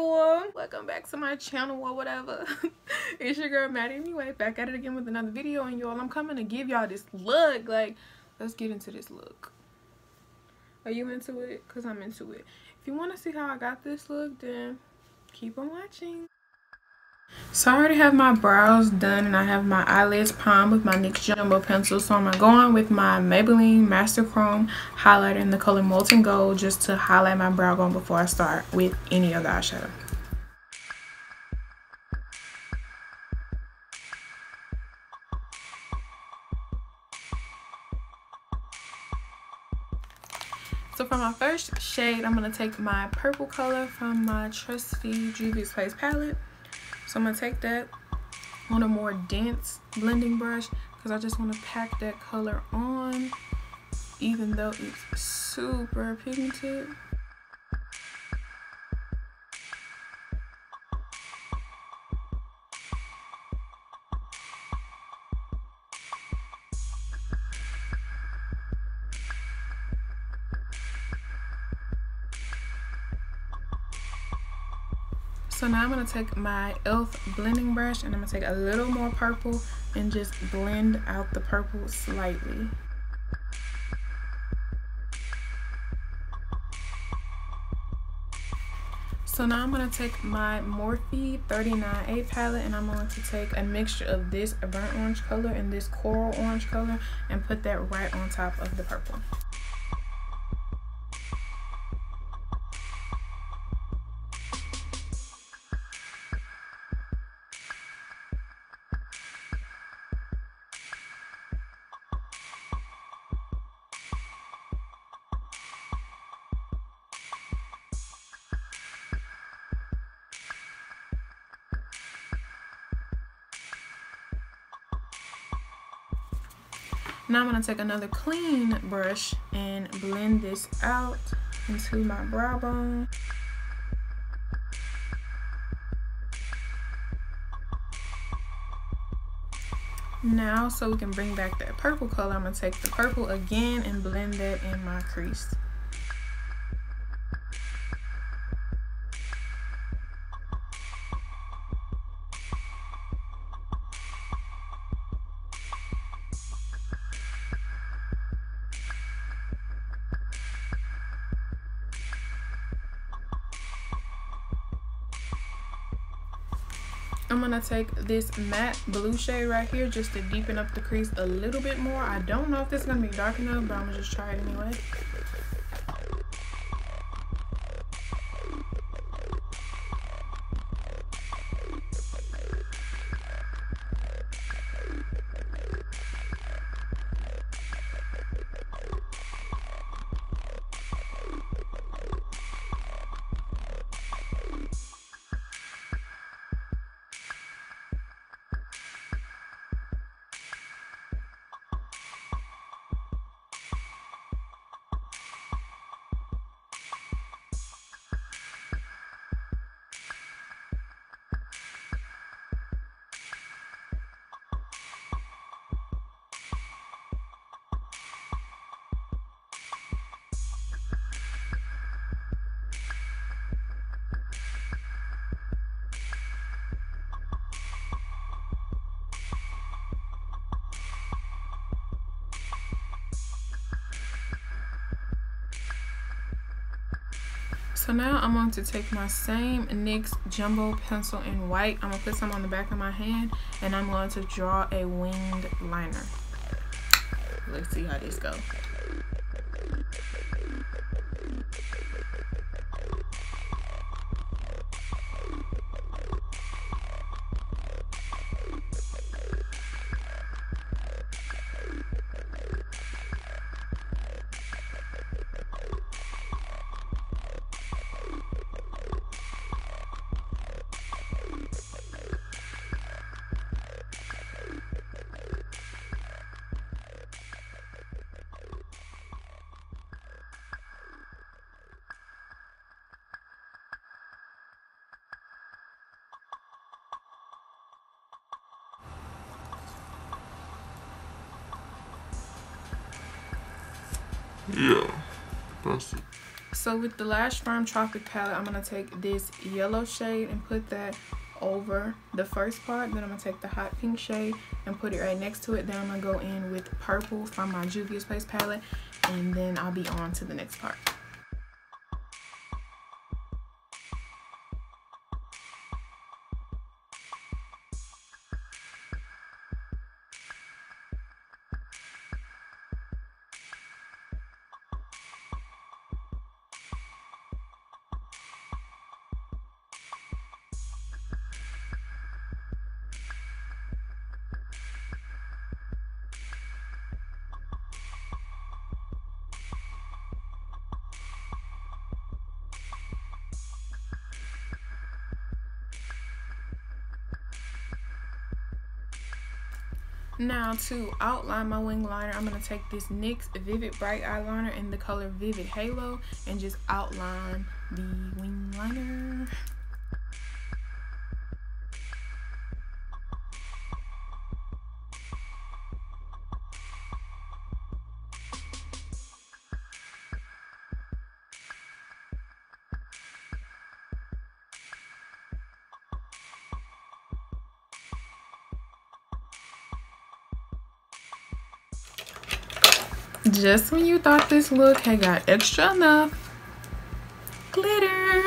y'all, welcome back to my channel or whatever. it's your girl Maddi anyway, back at it again with another video and y'all I'm coming to give y'all this look. Like, let's get into this look. Are you into it? Cause I'm into it. If you want to see how I got this look, then keep on watching. So I already have my brows done and I have my eyelids primed with my NYX Jumbo pencil. So I'm going to go on with my Maybelline Master Chrome highlighter in the color Molten Gold just to highlight my brow bone before I start with any other eyeshadow. So for my first shade, I'm going to take my purple color from my trusty Juvia's Place palette. So I'm going to take that on a more dense blending brush because I just want to pack that color on even though it's super pigmented. So now I'm going to take my e.l.f. blending brush and I'm going to take a little more purple and just blend out the purple slightly. So now I'm going to take my Morphe 39A palette and I'm going to take a mixture of this burnt orange color and this coral orange color and put that right on top of the purple. Now I'm going to take another clean brush and blend this out into my brow bone. Now, so we can bring back that purple color, I'm going to take the purple again and blend that in my crease. I'm gonna take this matte blue shade right here just to deepen up the crease a little bit more. I don't know if this is gonna be dark enough, but I'm gonna just try it anyway. So now I'm going to take my same NYX Jumbo pencil in white. I'm going to put some on the back of my hand and I'm going to draw a winged liner. Let's see how this goes. Yeah, that's it. So with the Lash Firm Chocolate Palette, I'm going to take this yellow shade and put that over the first part. Then I'm going to take the hot pink shade and put it right next to it. Then I'm going to go in with purple from my Juvia's Place palette. And then I'll be on to the next part. Now to outline my wing liner, I'm going to take this NYX Vivid Bright Eyeliner in the color Vivid Halo and just outline the wing liner. Just when you thought this look had got extra enough, glitter.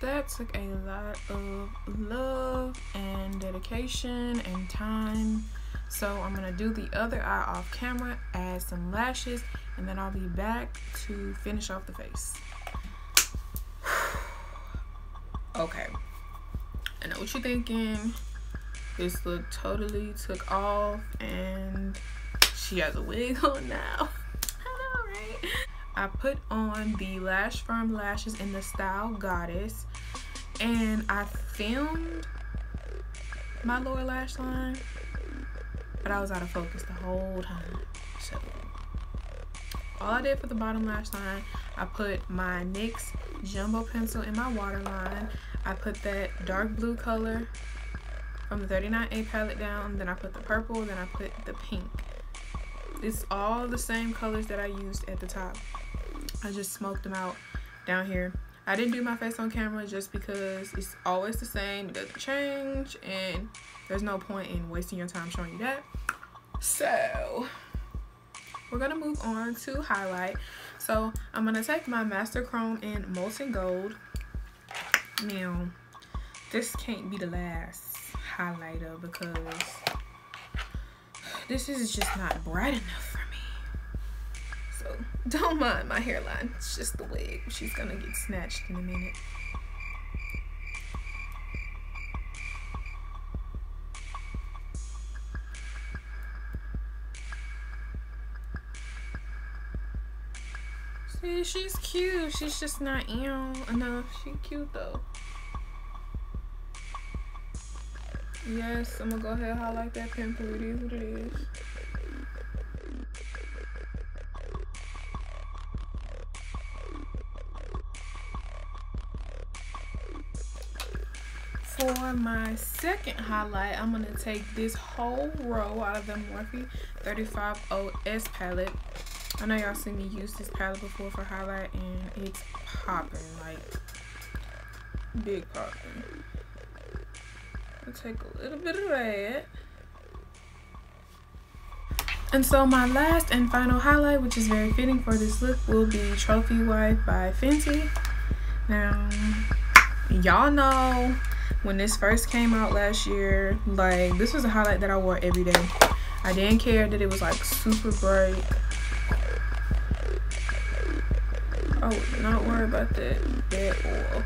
That took a lot of love and dedication and time. So I'm to do the other eye off camera, add some lashes, and then I'll be back to finish off the face. okay. I know what you're thinking. This look totally took off and she has a wig on now. I know, right? I put on the Lash Firm lashes in the style Goddess and I filmed my lower lash line but I was out of focus the whole time. So all I did for the bottom lash line, I put my NYX Jumbo Pencil in my waterline. I put that dark blue color from the 39A palette down. Then I put the purple, then I put the pink. It's all the same colors that I used at the top. I just smoked them out down here. I didn't do my face on camera just because it's always the same. It doesn't change. And there's no point in wasting your time showing you that. So we're gonna move on to highlight. So I'm gonna take my Master Chrome in Molten Gold. Now, this can't be the last highlighter because this is just not bright enough for me. So don't mind my hairline. It's just the wig. She's gonna get snatched in a minute. She's cute. She's just not ew enough. She cute though. Yes, I'm gonna go ahead and highlight that pimple. It is what it is. For my second highlight, I'm going to take this whole row out of the Morphe 35OS palette I know y'all seen me use this palette before for highlight and it's popping like big popping. I'll take a little bit of that. And so my last and final highlight, which is very fitting for this look, will be Trophy Wife by Fenty. Now, y'all know when this first came out last year, like this was a highlight that I wore every day. I didn't care that it was like super bright I would not worry about that at all.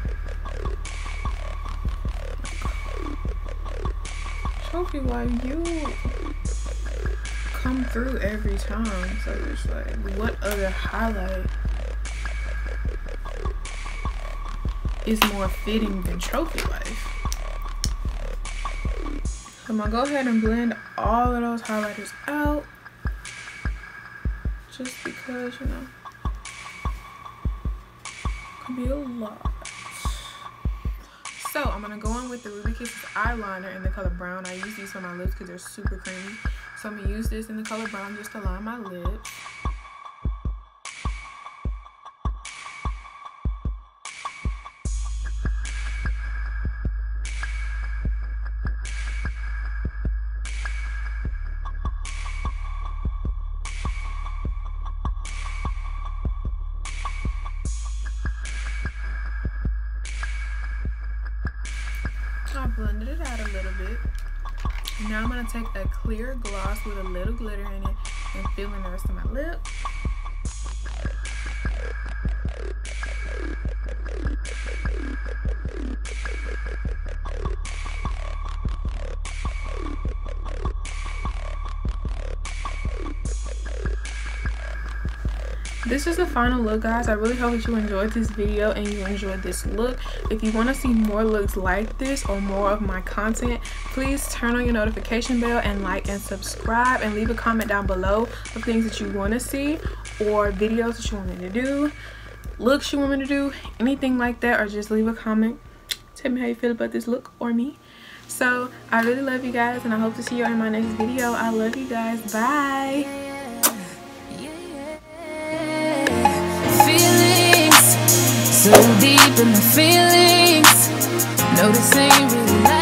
Trophy wife, you come through every time. So it's like, what other highlight is more fitting than trophy wife? I'm gonna go ahead and blend all of those highlighters out. Just because, you know. Be a lot. So I'm gonna go in with the Ruby Kisses eyeliner in the color brown. I use these for my lips because they're super creamy. So I'm gonna use this in the color brown just to line my lips. I blended it out a little bit. Now I'm gonna take a clear gloss with a little glitter in it and fill in the rest of my lip. This is the final look guys. I really hope that you enjoyed this video and you enjoyed this look. If you want to see more looks like this or more of my content please turn on your notification bell and like and subscribe and leave a comment down below of things that you want to see or videos that you want me to do looks you want me to do anything like that or just leave a comment. Tell me how you feel about this look or me. So i really love you guys and i hope to see you in my next video. I love you guys. Bye in my feelings. No, this ain't really life.